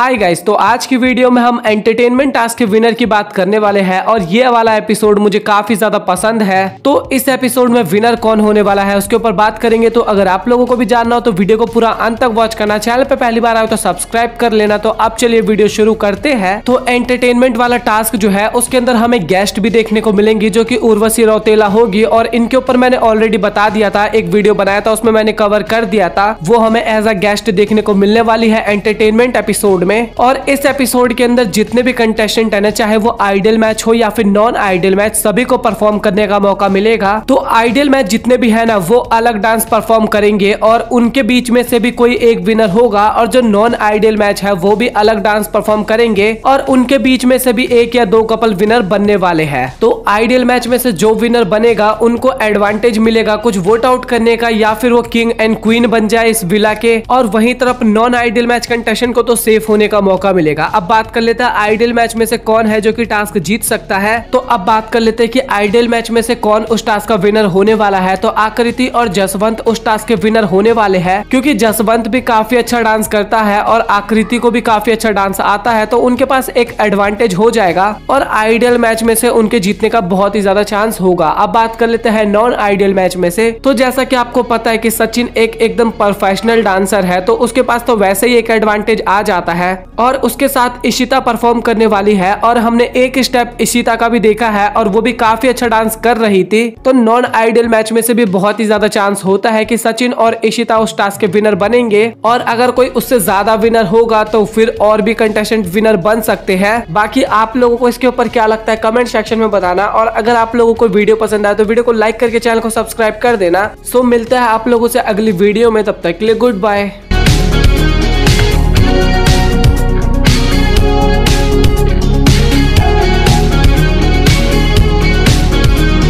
Hi guys तो आज की वीडियो में हम एंटरटेनमेंट टास्क के विनर की बात करने वाले हैं और ये वाला एपिसोड मुझे काफ़ी ज़्यादा पसंद है। तो इस एपिसोड में विनर कौन होने वाला है, उसके ऊपर बात करेंगे। तो अगर आप लोगों को भी जानना हो तो वीडियो को पूरा अंत तक वॉच करना। चैनल पे पहली बार आए तो सब्सक्राइब कर लेना। तो अब चलिए वीडियो शुरू करते हैं। तो एंटरटेनमेंट वाला टास्क जो है, उसके अंदर हमें गेस्ट भी देखने को मिलेंगी, जो की उर्वशी रौतेला होगी। और इनके ऊपर मैंने ऑलरेडी बता दिया था, एक वीडियो बनाया था, उसमें मैंने कवर कर दिया था। वो हमें एज अ गेस्ट देखने को मिलने वाली है एंटरटेनमेंट एपिसोड में। और इस एपिसोड के अंदर जितने भी कंटेस्टेंट है ना, चाहे वो आइडियल मैच हो या फिर नॉन आइडियल मैच सभी को परफॉर्म करने का मौका मिलेगा। तो आइडियल मैच जितने भी है ना, वो अलग डांस परफॉर्म करेंगे और उनके बीच में से भी कोई एक विनर होगा और जो नॉन आइडियल मैच है, वो भी अलग डांस परफॉर्म करेंगे और उनके बीच में से भी एक या दो कपल विनर बनने वाले हैं। तो आइडियल मैच में से जो विनर बनेगा, उनको एडवांटेज मिलेगा कुछ वोट आउट करने का या फिर वो किंग एंड क्वीन बन जाए इस विला के। और वहीं तरफ़ नॉन आइडियल मैच कंटेस्टेंट को तो सेफ़ होने का मौका मिलेगा। अब बात कर लेते हैं आइडियल मैच में से कौन है जो कि टास्क जीत सकता है। तो अब बात कर लेते हैं कि आइडियल मैच में से कौन उस टास्क का विनर होने वाला है। तो आकृति और जसवंत उस टास्क के विनर होने वाले हैं, क्योंकि जसवंत भी काफ़ी अच्छा डांस करता है और आकृति को भी काफ़ी अच्छा डांस आता है। तो उनके पास एक एडवांटेज हो जाएगा और आइडियल मैच में से उनके जीतने का बहुत ही ज़्यादा चांस होगा। अब बात कर लेते हैं नॉन आइडियल मैच में से। तो जैसा कि आपको पता है कि सचिन एक एकदम प्रोफेशनल डांसर है तो उसके पास तो वैसे ही एक एडवांटेज आ जाता है और उसके साथ इशिता परफॉर्म करने वाली है और हमने एक स्टेप इशिता का भी देखा है और वो भी काफ़ी अच्छा डांस कर रही थी। तो नॉन आइडियल मैच में से भी बहुत ही ज़्यादा चांस होता है कि सचिन और इशिता उस टास्क के विनर बनेंगे और अगर कोई उससे ज़्यादा विनर होगा तो फिर और भी कंटेस्टेंट विनर बन सकते हैं। बाकी आप लोगों को इसके ऊपर क्या लगता है कमेंट सेक्शन में बताना और अगर आप लोगों को वीडियो पसंद आए तो वीडियो को लाइक करके चैनल को सब्सक्राइब कर देना। सो मिलते हैं आप लोगों से अगली वीडियो में, तब तक के लिए गुड बाय